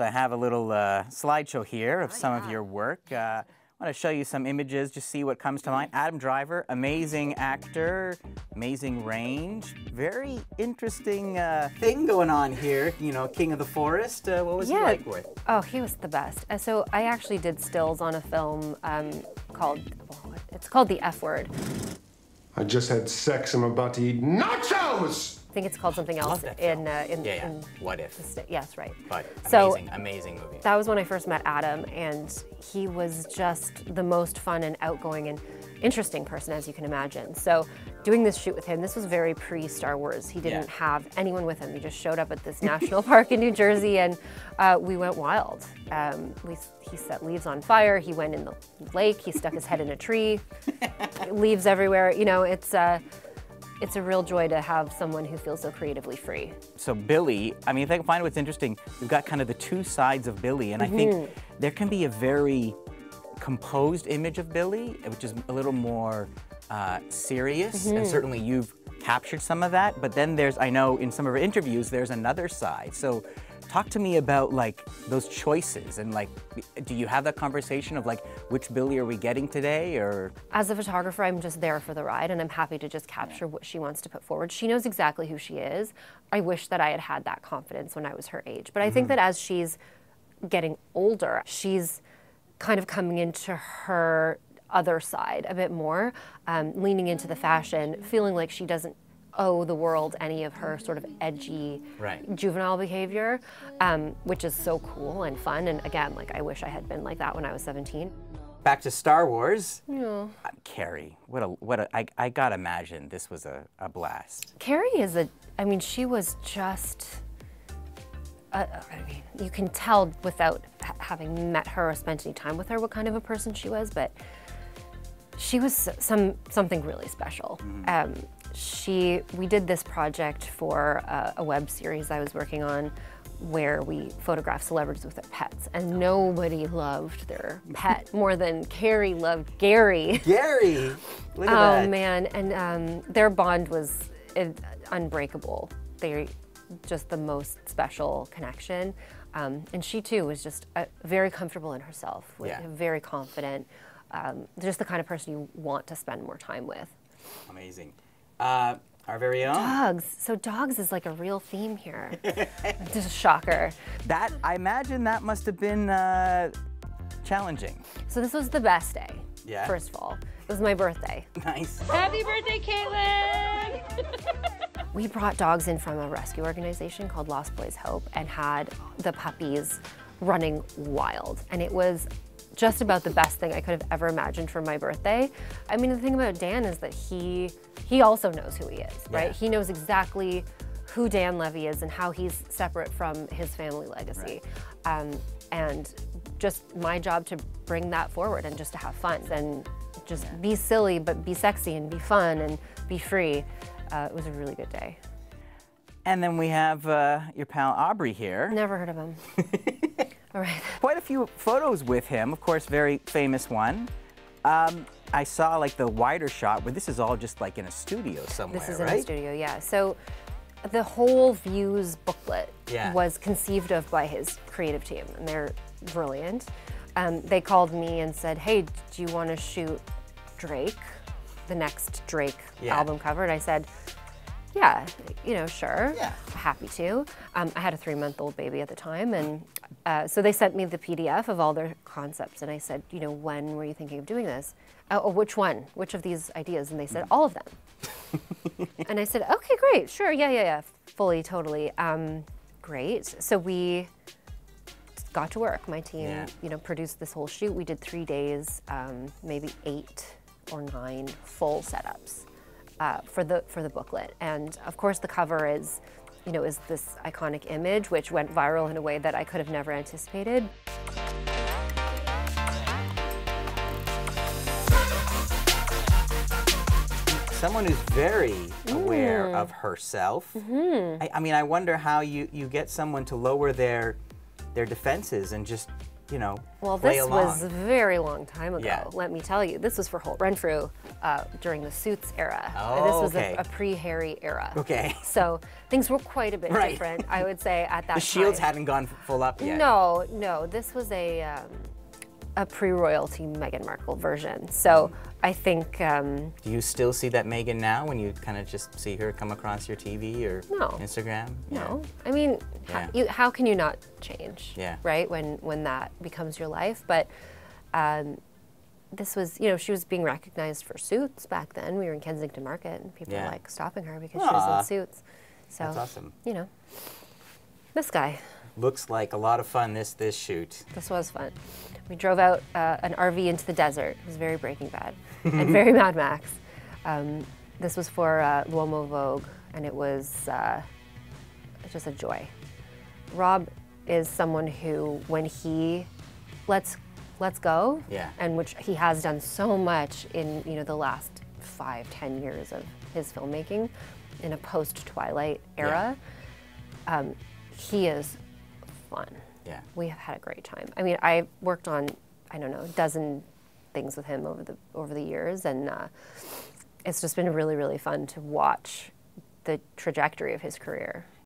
I have a little uh, slideshow here of some of your work. Uh, I want to show you some images, just see what comes to mind. Adam Driver, amazing actor, amazing range, very interesting uh, thing going on here. You know, King of the Forest. Uh, what was he like with? Oh, he was the best. Uh, So I actually did stills on a film um, called, well, it's called The F Word. I just had sex. I'm about to eat nachos! I think it's called something else in, uh, in, Yeah, yeah. in What if? yes, right. But So- amazing, amazing movie. That was when I first met Adam, and he was just the most fun and outgoing and interesting person, as you can imagine. So, doing this shoot with him, this was very pre Star Wars. He didn't Yeah. have anyone with him. He just showed up at this national park in New Jersey, and uh, we went wild. Um, we, he set leaves on fire. He went in the lake. He stuck his head in a tree. leaves everywhere. You know, it's. Uh, it's a real joy to have someone who feels so creatively free. so Billie, I mean, if I can find what's interesting, we've got kind of the two sides of Billie, and I Mm-hmm. think there can be a very composed image of Billie, which is a little more uh, serious, Mm-hmm. and certainly you've captured some of that. But then there's, I know in some of our interviews, there's another side. So talk to me about like those choices and like, do you have that conversation of like, which Billie are we getting today, or As a photographer, I'm just there for the ride and I'm happy to just capture what she wants to put forward. She knows exactly who she is. I wish that I had had that confidence when I was her age. But I think that as she's getting older, she's kind of coming into her other side a bit more, um, leaning into the fashion, feeling like she doesn't owe the world any of her sort of edgy Right. juvenile behavior, um, which is so cool and fun. And again, like I wish I had been like that when I was 17. back to Star Wars? Yeah. Uh, Carrie, what a, what a, I, I gotta imagine this was a, a blast. Carrie is a, I mean, she was just, uh, I mean, you can tell without ha- having met her or spent any time with her what kind of a person she was, but she was some something really special. Um, she, we did this project for uh, a web series I was working on where we photographed celebrities with their pets, and nobody loved their pet more than Carrie loved Gary. Gary, look at Oh that. man, and um, their bond was uh, unbreakable. They're just the most special connection. Um, and she too was just uh, very comfortable in herself, Yeah. very confident. Um, just the kind of person you want to spend more time with. Amazing. Uh, our very own. Dogs. So dogs is like a real theme here. just a shocker. That I imagine that must have been uh, challenging. So this was the best day. Yeah. First of all, it was my birthday. Nice. Happy birthday, Caitlin! We brought dogs in from a rescue organization called Lost Boys Hope and had the puppies running wild. And it was just about the best thing I could have ever imagined for my birthday. I mean, the thing about Dan is that he he also knows who he is, right? Yeah. He knows exactly who Dan Levy is and how he's separate from his family legacy. Um, and just my job to bring that forward and just to have fun and just be silly, but be sexy and be fun and be free. Uh, it was a really good day. And then we have uh, your pal Aubrey here. Never heard of him. All right. Quite a few photos with him, of course, very famous one. Um, I saw like the wider shot where this is all just like in a studio somewhere, This is right? in a studio, yeah. So the whole Views booklet Yeah. was conceived of by his creative team, and they're brilliant. Um, they called me and said, "Hey, do you want to shoot Drake, the next Drake Yeah. album cover?" And I said, "Yeah, you know, sure, Yeah. happy to." Um, I had a three-month-old baby at the time, and uh, so they sent me the PDF of all their concepts, and I said, "You know, when were you thinking of doing this? Uh, oh, which one? Which of these ideas?" And they said, "All of them." and I said, okay, great, sure, yeah, yeah, yeah, fully, totally. Um, great. So we got to work. My team, Yeah. you know, produced this whole shoot. We did three days, um, maybe eight or nine full setups uh, for the for the booklet. And of course, the cover is, you know, is this iconic image which went viral in a way that I could have never anticipated. Someone who's very aware Mm. of herself. Mm-hmm. I, I mean, I wonder how you, you get someone to lower their their defenses and just you know, Well, this was a very long time ago. Yeah. Let me tell you, this was for Holt Renfrew uh, during the Suits era. Oh, this was okay. a, a pre-Harry era. Okay. So things were quite a bit Right. different, I would say, at that the shields hadn't gone full up yet. No, no. This was a um, a pre-royalty Meghan Markle version. So I think um, Do you still see that Meghan now when you kind of just see her come across your TV or No. Instagram? no. I mean, Yeah. how, you, how can you not change? Yeah. Right when when that becomes your life, but. Um, this was, you know, she was being recognized for suits back then. We were in Kensington Market, and people Yeah. were like stopping her because she was in suits. So, That's awesome. you know, this guy, Looks like a lot of fun. This this shoot. this was fun. We drove out uh, an RV into the desert. It was very Breaking Bad and very Mad Max. Um, this was for uh, L'Uomo Vogue, and it was uh, just a joy. Rob is someone who, when he lets lets go, Yeah. and which he has done so much in you know the last five, ten years of his filmmaking, in a post Twilight era, um, he is fun Yeah. we have had a great time. I mean, I worked on I don't know a dozen things with him over the over the years, and uh, it's just been really really fun to watch the trajectory of his career.